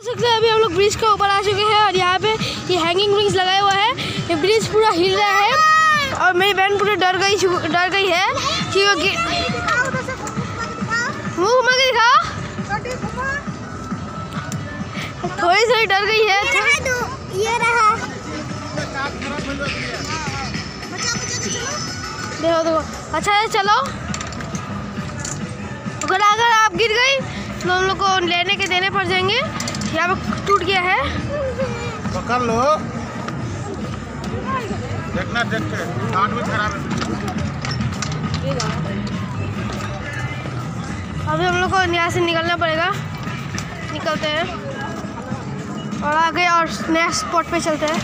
सकते हैं अभी हम लोग ब्रिज के ऊपर आ चुके हैं और यहाँ पे ये हैंगिंग ब्रिज लगाया हुआ है। ये ब्रिज पूरा हिल रहा है और मेरी बहन पूरी डर गई डर गई है क्योंकि मुँह घुमा के दिखाओ। थोड़ी सी डर गई है। ये रहा देखो देखो। अच्छा है चलो। अगर अगर आप गिर गई तो हम लोग को लेने के देने पड़ जाएँगे। यहाँ पे टूट गया है? पकड़ लो। देखना देख के। हाथ भी खराब है। अभी हम लोग को यहाँ से निकलना पड़ेगा। निकलते हैं। और आगे और नेक्स्ट स्पॉट पे चलते हैं।